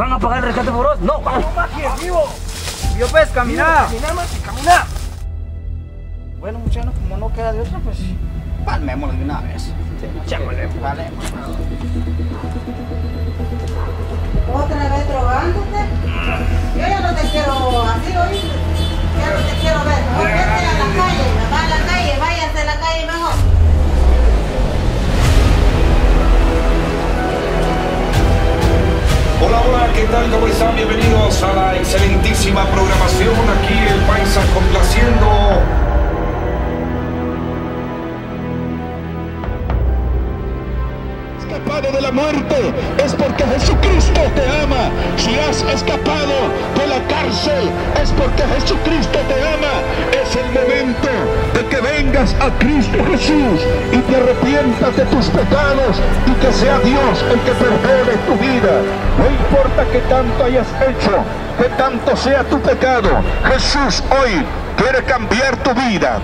¿Van a pagar el rescate por vos? No, vamos. vivo! Yo pues, caminá. Caminá, Mati, caminá. Bueno, muchachos, como no queda de otra, pues palmémoslo de una vez. Echémosle. Vale. Tal? ¿Cómo están? Bienvenidos a la excelentísima programación. Aquí el Paisa complaciendo. Escapado de la muerte es porque Jesucristo te ama. Si has escapado de la cárcel es porque Jesucristo te ama. Es el momento de que vengas a Cristo Jesús y te arrepientas de tus pecados y que sea Dios el que perdone tu vida. Importa que tanto hayas hecho, que tanto sea tu pecado. Jesús hoy quiere cambiar tu vida.